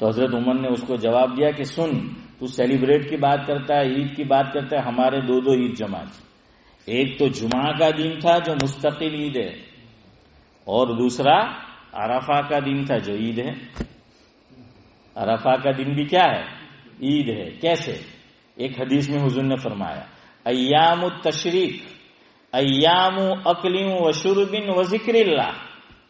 तो हज़रत उमर ने उसको जवाब दिया कि सुन, तू सेलिब्रेट की बात करता है, ईद की बात करता है, हमारे दो दो ईद जमा थी। एक तो जुमा का दिन था जो मुस्तकिल ईद है, और दूसरा अरफा का दिन था जो ईद है। अराफा का दिन भी क्या है? ईद है। कैसे? एक हदीस में हुजूर ने फरमाया अयाम तशरीक अयाम अकलिम व शुरबिन व ज़िक्र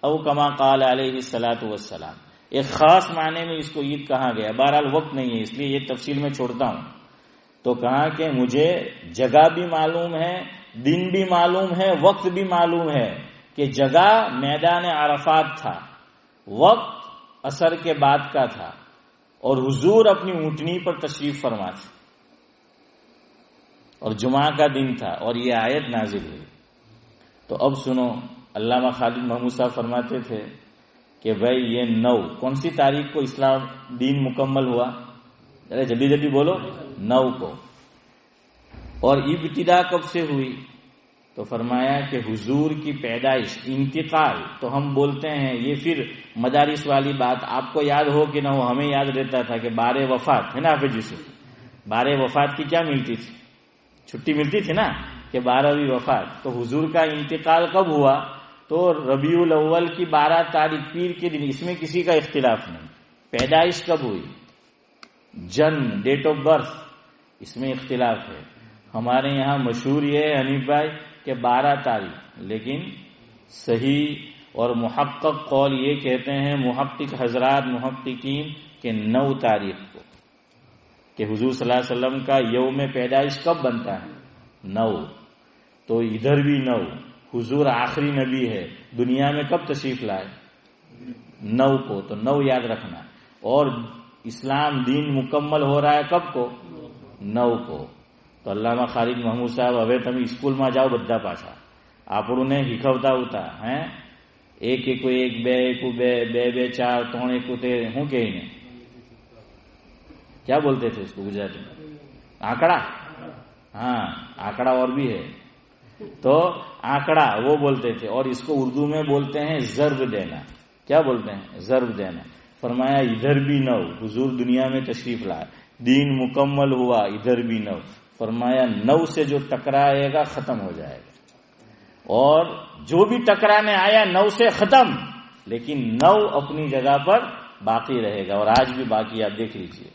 अब कमा काल सलात वसलाम एक खास माने में इसको ईद कहा गया। बहरहाल वक्त नहीं है, इसलिए ये तफसील में छोड़ता हूँ। तो कहा कि मुझे जगह भी मालूम है, दिन भी मालूम है, वक्त भी मालूम है कि जगह मैदान अरफात था। वक्त असर के बाद का था। और हुजूर अपनी ऊंटनी पर तशरीफ़ फरमा थे और जुमा का दिन था और ये आयत नाजिल हुई। तो अब सुनो, अल्लामा खालिद महमूद साहब फरमाते थे कि भाई ये नौ, कौन सी तारीख को इस्लाम दीन मुकम्मल हुआ? अरे जल्दी जल्दी बोलो, नौ को। और इब्तिदा कब से हुई? तो फरमाया कि हुजूर की पैदाइश, इंतकाल तो हम बोलते हैं, ये फिर मदारिस वाली बात आपको याद हो कि ना हो, हमें याद रहता था कि बारह वफात, है ना हाफिज से बारह वफात की क्या मिलती थी? छुट्टी मिलती थी ना कि बारहवीं वफात। तो हुजूर का इंतकाल कब हुआ? तो रबीउल अव्वल की बारह तारीख, पीर के दिन, इसमें किसी का इख्तिलाफ नहीं। पैदाइश कब हुई? जन्म डेट ऑफ़ बर्थ इसमें इख्तिलाफ है। हमारे यहाँ मशहूर ये है हनीफ भाई के बारह तारीख। लेकिन सही और मुहक्क कौल ये कहते हैं मुहक्क हजरात मुहक्कीन के नौ तारीख को, कि हुजूर सल्लल्लाहु अलैहि वसल्लम का यौम पैदाइश कब बनता है? नौ। तो इधर भी नौ। हुजूर आखिरी नबी है। दुनिया में कब तशरीफ़ लाए? नौ को। तो नौ याद रखना। और इस्लाम दीन मुकम्मल हो रहा है कब को? नौ को। તો અલ્લામા ખાલિદ મહમૂદ સાહેબ હવે તમે સ્કૂલમાં જાઓ બધા પાછા આપણને શીખવતા હતા હે એક એક એક બે એક બે બે બે ચાર ત્રણ એક તે શું કહે ને क्या बोलते थे इसको गुजराती में आंकड़ा हाँ आंकड़ा और भी है तो आंकड़ा वो बोलते थे और इसको उर्दू में बोलते हैं जर्ब देना क्या बोलते हैं जर्ब देना फरमाया इधर भी नौ हुजूर दुनिया में तशरीफ लाए दीन मुकम्मल हुआ इधर भी नौ फरमाया, नौ से जो टकराएगा, खत्म हो जाएगा। और जो भी टकराने आया, नौ से खत्म, लेकिन नौ अपनी जगह पर बाकी रहेगा। और आज भी बाकी आप देख लीजिए।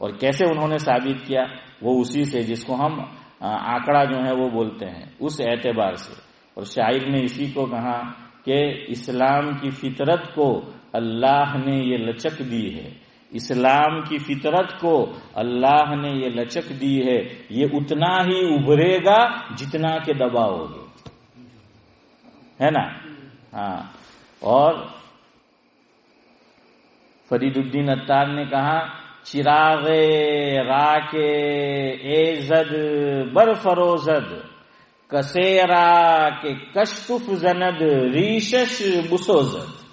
और कैसे उन्होंने साबित किया, वो उसी से, जिसको हम आंकड़ा जो है, वो बोलते हैं, उस एतबार से। और शायर ने इसी को कहा कि इस्लाम की फितरत को अल्लाह ने ये लचक दी है। इस्लाम की फितरत को अल्लाह ने ये लचक दी है, ये उतना ही उभरेगा जितना के दबाओगे। है ना? हाँ। और फरीदुद्दीन अत्तार ने कहा, चिरागे राके एजद बरफरोजद कसेरा के कशकुफ जनद रीशश बुसोजद।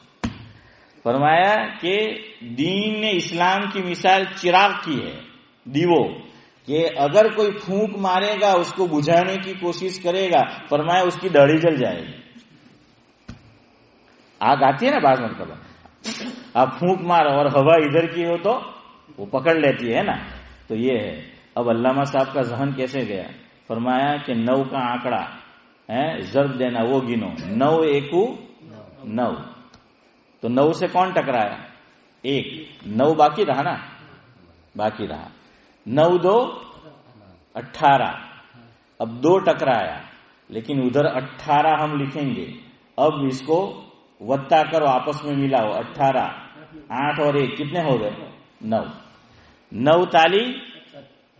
फरमाया कि दीन ने इस्लाम की मिसाल चिराग की है, दीवो। कि अगर कोई फूंक मारेगा, उसको बुझाने की कोशिश करेगा, फरमाया उसकी दाढ़ी जल जाएगी। आग आती है ना बाद में कब आप फूंक मारो और हवा इधर की हो तो वो पकड़ लेती है ना? तो ये है। अब अल्लामा साहब का जहन कैसे गया? फरमाया कि नौ का आंकड़ा, है जर्ब देना, वो गिनो। नौ एकू नौ। तो नौ से कौन टकराया? एक। नौ बाकी रहा ना? बाकी रहा। नौ दो अठारह अब दो टकराया, लेकिन उधर अठारह हम लिखेंगे। अब इसको वत्ता करो, आपस में मिलाओ। अठारह आठ और एक, कितने हो गए? नौ। नौ ताली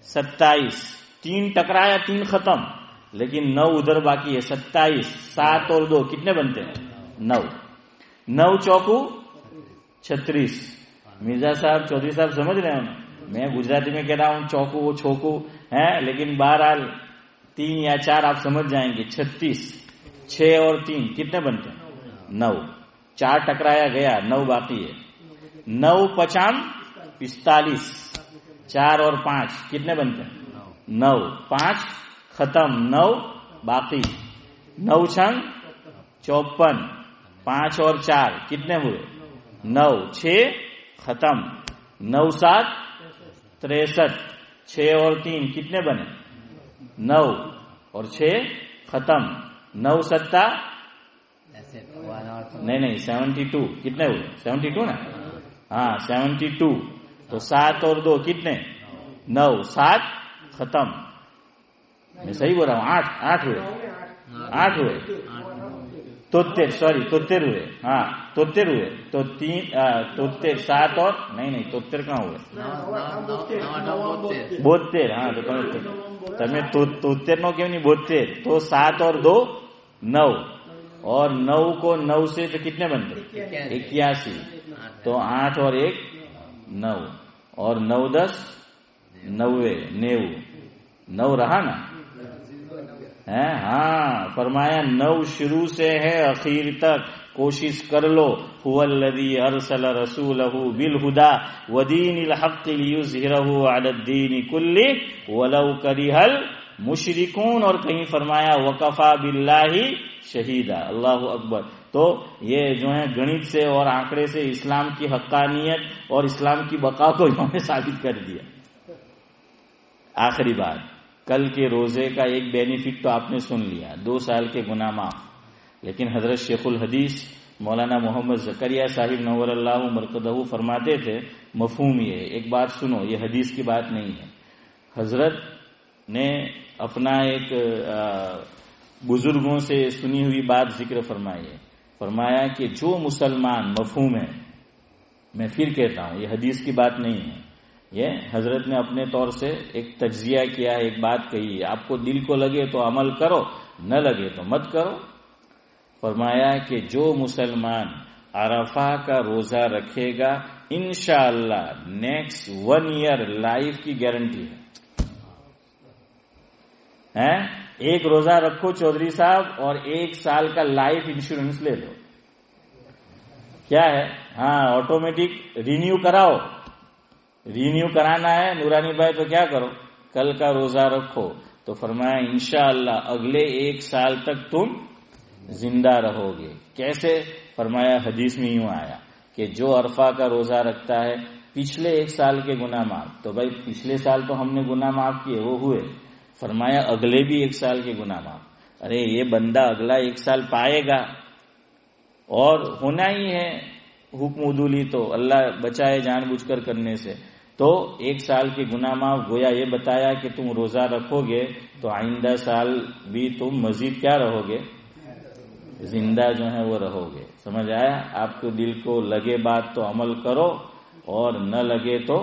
सत्ताईस। तीन टकराया, तीन खत्म। लेकिन नौ उधर बाकी है, सत्ताईस। सात और दो, कितने बनते हैं? नौ। नौ चौकू, छत्तीस। मिर्ज़ा साहब, चौधरी साहब समझ रहे हैं मैं गुजराती में कह रहा हूँ, चौकू वो छोकू, है? लेकिन बहरहाल, तीन या चार आप समझ जाएँगे। छत्तीस छ और तीन, कितने बनते हैं? नौ। चार टकराया गया, नौ बाकी है। नौ पचान, पिस्तालीस। चार और पाँच, कितने बनते हैं? नौ। पाँच, खत्म। नौ, बाकी। नौ छंग चौपन। पाँच और चार, कितने हुए? नौ। छ खत्म। नौ सात, तिरसठ। छ और तीन, कितने बने? नौ। और छ खत्म। नौ सत्ता? नहीं नहीं सेवेंटी टू। कितने हुए? सेवेंटी टू ना? हाँ सेवेंटी टू। तो सात और दो, कितने? नौ। सात, खत्म। मैं सही बोल रहा हूँ? आठ आठ हुए। आठ हुए। तोतेर सॉरी तोतेर हुए हाँ तोतेर हुए तो तीन तोतेर सात और नहीं नहीं तोतेर कहाँ हुए? बोतेर हाँ तो, तो तोतेर नो क्यों नहीं बोतेर तो सात और दो नौ। और नौ को नौ से तो कितने बनते इक्यासी। तो आठ और एक नौ। और नौ दस नौवे नेव नौ रहा ना? है? हाँ फरमाया, नव शुरू से है, अखीर तक। कोशिश कर लो। हुवल्लदी अरसल रसूल बिल हुदा वदीनिल हक़ लियुज़हिरहु अलद्दीन कुल्ली। वलौ करिहल मुशरिकून। और कहीं फरमाया, वकफा बिल्लाही शहीदा। अल्लाह अकबर। तो ये जो है, गणित से और आंकड़े से इस्लाम की हक्कानियत और इस्लाम की बका को इन्होंने साबित कर दिया। आखिरी बात। कल के रोज़े का एक बेनिफिट तो आपने सुन लिया, दो साल के गुना माफ़। लेकिन हज़रत शेखुल हदीस, मौलाना मोहम्मद जकरिया साहिब नवर अल्लाह फरमाते थे, मफहूम ये एक बात सुनो, ये हदीस की बात नहीं है। हज़रत ने अपना एक बुज़ुर्गों से सुनी हुई बात ज़िक्र फरमाई है। फरमाया कि जो मुसलमान मफहूम है, मैं फिर कहता हूँ, ये हदीस की बात नहीं है। ये हज़रत ने अपने तौर से एक तजिया किया, एक बात कही, आपको दिल को लगे तो अमल करो, न लगे तो मत करो। फरमाया कि जो मुसलमान अरफा का रोजा रखेगा इनशाला नेक्स्ट वन ईयर लाइफ की गारंटी है। हैं? एक रोजा रखो चौधरी साहब और एक साल का लाइफ इंश्योरेंस ले लो। क्या है? हाँ ऑटोमेटिक रिन्यू कराओ। रिन्यू कराना है, नूरानी भाई तो क्या करो? कल का रोजा रखो। तो फरमाया इंशाला अगले एक साल तक तुम ज़िंदा रहोगे। कैसे? फरमाया, हदीस में यूँ आया कि जो अरफा का रोजा रखता है, पिछले एक साल के गुना माफ़। तो भाई, पिछले साल तो हमने गुना माफ़ किए, वो हुए। फरमाया, अगले भी एक साल के गुना माफ़। अरे, ये बंदा अगला एक साल पाएगा। और होना ही है, हुक्म उदूली तो अल्लाह बचाए जानबूझकर करने से। तो एक साल के गुना माफ गोया ये बताया कि तुम रोजा रखोगे तो आइंदा साल भी तुम मजीद क्या रहोगे जिंदा जो है वो रहोगे समझ आया आपको दिल को लगे बात तो अमल करो और न लगे तो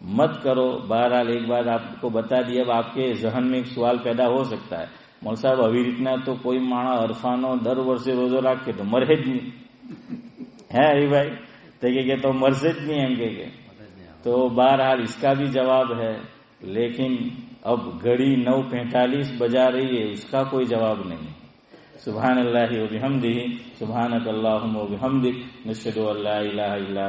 मत करो बहरहाल एक बात आपको बता दी अब आपके जहन में एक सवाल पैदा हो सकता है मोल साहब अभी રીતના तो कोई माणा अरफानो दर वर्षे रोजो राखे तो मरे ज नहीं है अभी भाई तो के तो मरसे ज नहीं एम के तो बहरहाल इसका भी जवाब है, लेकिन अब घड़ी नौ पैंतालीस बजा रही है उसका कोई जवाब नहीं। सुबहान अल्लाह वबिहमदी सुबहानक अल्लाहुम्मा वबिहमदिक नशहदु अल्ला इलाहा इल्ला